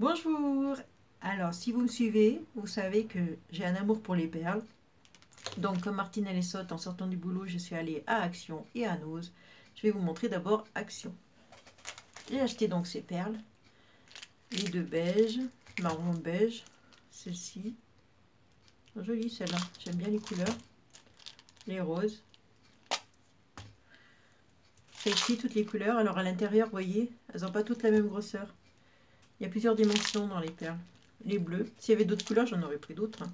Bonjour Alors, si vous me suivez, vous savez que j'ai un amour pour les perles. Donc, comme Martine Alessotte, en sortant du boulot, je suis allée à Action et à Nose. Je vais vous montrer d'abord Action. J'ai acheté donc ces perles. Les deux beiges, marron beige, celle-ci. Jolie celle-là, j'aime bien les couleurs. Les roses. Celle-ci, toutes les couleurs. Alors à l'intérieur, vous voyez, elles n'ont pas toutes la même grosseur. Il y a plusieurs dimensions dans les perles. Les bleus. S'il y avait d'autres couleurs, j'en aurais pris d'autres. Hein.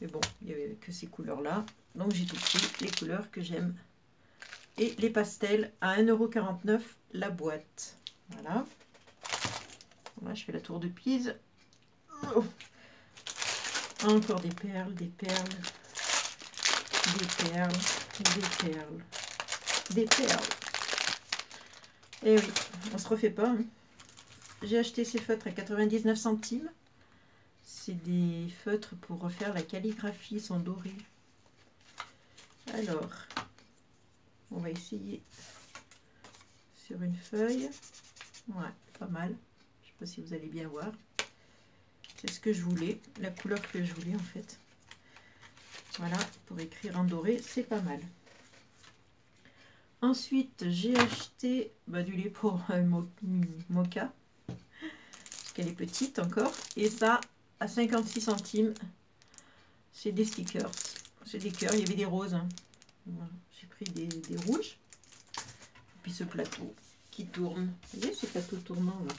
Mais bon, il n'y avait que ces couleurs-là. Donc j'ai tout pris les couleurs que j'aime. Et les pastels à 1,49€ la boîte. Voilà. Voilà, je fais la tour de Pise. Oh. Encore des perles, des perles, des perles, des perles, des perles. Et oui, on se refait pas. Hein. J'ai acheté ces feutres à 99 centimes. C'est des feutres pour refaire la calligraphie, ils sont dorés. Alors, on va essayer sur une feuille. Ouais, pas mal. Je sais pas si vous allez bien voir. C'est ce que je voulais, la couleur que je voulais en fait. Voilà, pour écrire en doré, c'est pas mal. Ensuite, j'ai acheté bah, du lait pour euh, mocha, qu'elle est petite encore. Et ça, à 56 centimes, c'est des stickers. C'est des cœurs, il y avait des roses. Hein. J'ai pris des, rouges. Et puis ce plateau qui tourne. Vous voyez tournants là?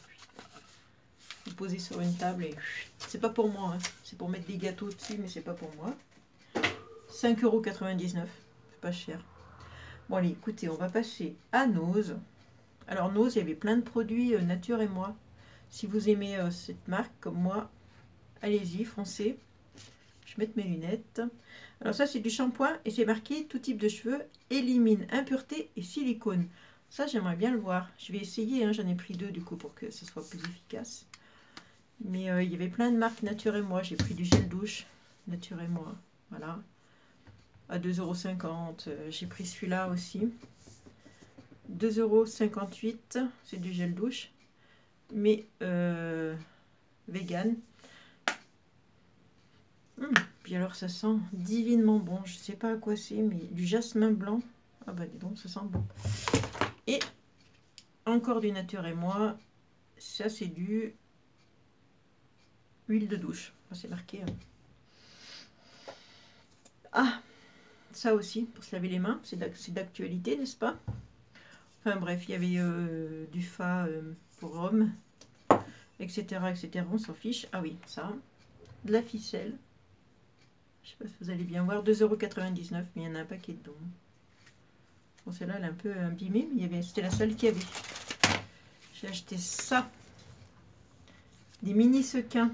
Vous posez sur une table et c'est pas pour moi. Hein. C'est pour mettre des gâteaux dessus, mais c'est pas pour moi. 5,99€. C'est pas cher. Bon allez, écoutez, on va passer à Nose. Alors Nose, il y avait plein de produits euh, Nature et moi. Si vous aimez euh, cette marque comme moi, allez-y, foncez. Je mettre mes lunettes. Alors ça, c'est du shampoing et c'est marqué tout type de cheveux, élimine impureté et silicone. Ça, j'aimerais bien le voir. Je vais essayer, hein. j'en ai pris deux du coup pour que ce soit plus efficace. Mais euh, il y avait plein de marques Nature et moi. J'ai pris du gel douche Nature et moi. Voilà à 2,50€. Euh, j'ai pris celui-là aussi. 2,58€, c'est du gel douche, mais euh, vegan. Hum, puis alors ça sent divinement bon, je sais pas à quoi c'est, mais du jasmin blanc. Ah bah dis donc, ça sent bon. Et encore du Nature et moi, ça c'est du huile de douche. C'est marqué. Hein. Ah, ça aussi, pour se laver les mains, c'est d'actualité, n'est-ce pas? Enfin bref, il y avait euh, du fa euh, pour hommes, etc., etc. On s'en fiche. Ah oui, ça. De la ficelle. Je sais pas si vous allez bien voir. 2,99€, mais il y en a un paquet dedans. Bon, celle-là, elle est un peu abîmée, mais c'était la seule qui avait. J'ai acheté ça. Des mini sequins.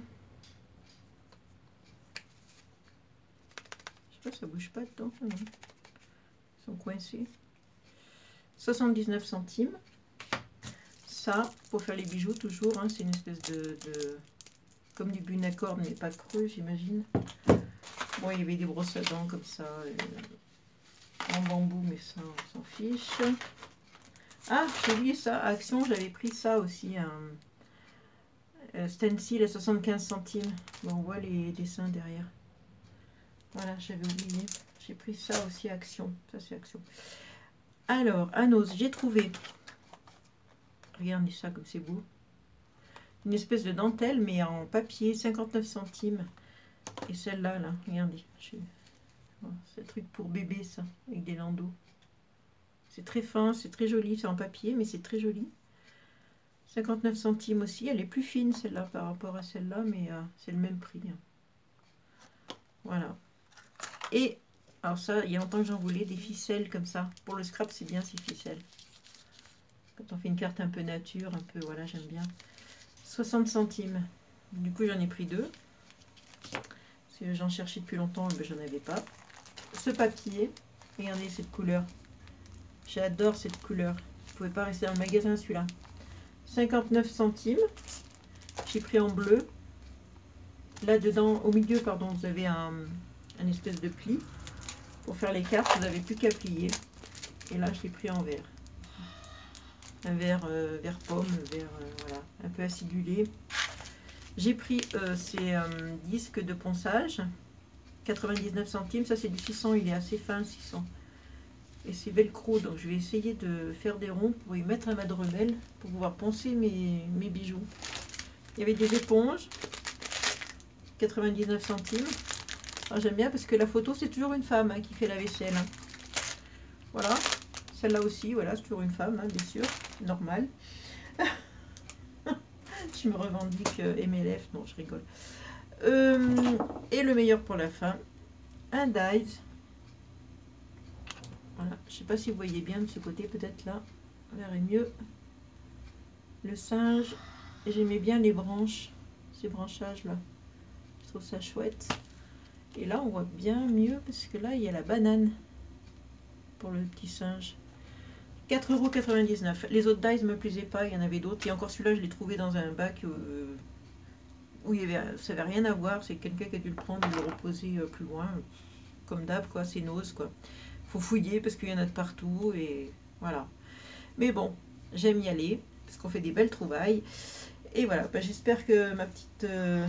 ça bouge pas dedans. Ils sont coincés. 79 centimes. Ça, pour faire les bijoux, toujours, hein, c'est une espèce de, Comme du bunacorde, mais pas creux, j'imagine. Bon, il y avait des brosses à dents comme ça. Euh, en bambou, mais ça, on s'en fiche. Ah, j'ai oublié ça. À Action, j'avais pris ça aussi. Un euh, stencil à 75 centimes. Bon, on voit les dessins derrière. Voilà, j'avais oublié. J'ai pris ça aussi, Action. Ça, c'est Action. Alors, Anos, j'ai trouvé. Regardez ça comme c'est beau. Une espèce de dentelle, mais en papier, 59 centimes. Et celle-là, là, regardez. C'est un truc pour bébé, ça, avec des landaux. C'est très fin, c'est très joli. C'est en papier, mais c'est très joli. 59 centimes aussi. Elle est plus fine, celle-là, par rapport à celle-là, mais euh, c'est le même prix. Hein. Voilà. Et, alors ça, il y a longtemps que j'en voulais, des ficelles comme ça. Pour le scrap, c'est bien ces ficelles. On fait une carte un peu nature, un peu, voilà, j'aime bien. 60 centimes. Du coup, j'en ai pris deux. Parce j'en cherchais depuis longtemps, mais j'en avais pas. Ce papier, regardez cette couleur. J'adore cette couleur. Vous pouvez pas rester dans le magasin celui-là. 59 centimes. J'ai pris en bleu. Là dedans, au milieu, pardon, vous avez un, espèce de pli. Pour faire les cartes, vous n'avez plus qu'à plier. Et là, je l'ai pris en vert. Un vert, euh, vert pomme, vert, euh, voilà, un peu acidulé. J'ai pris euh, ces euh, disques de ponçage, 99 centimes. Ça, c'est du 600, il est assez fin, 600. Et c'est velcro, donc je vais essayer de faire des ronds pour y mettre un madremel pour pouvoir poncer mes, bijoux. Il y avait des éponges, 99 centimes. J'aime bien parce que la photo, c'est toujours une femme hein, qui fait la vaisselle. Voilà, celle-là aussi, voilà, c'est toujours une femme, hein, bien sûr, normal. je me revendique euh, MLF, non, je rigole. Euh, et le meilleur pour la fin, un dive. Voilà, je sais pas si vous voyez bien de ce côté, peut-être là, on verrait mieux. Le singe, j'aimais bien les branches, ces branchages là. Je trouve ça chouette. Et là, on voit bien mieux parce que là, il y a la banane pour le petit singe. 4,99€. Les autres dies ne me plaisaient pas, il y en avait d'autres. Et encore celui-là, je l'ai trouvé dans un bac euh, où il y ça n'avait rien à voir. C'est quelqu'un qui a dû le prendre et le reposer euh, plus loin. Comme d'hab, quoi, c'est nose, quoi. faut fouiller parce qu'il y en a de partout et voilà. Mais bon, j'aime y aller parce qu'on fait des belles trouvailles. Et voilà, bah, j'espère que ma petite, euh,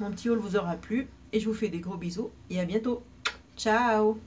mon petit haul vous aura plu. Et je vous fais des gros bisous et à bientôt. Ciao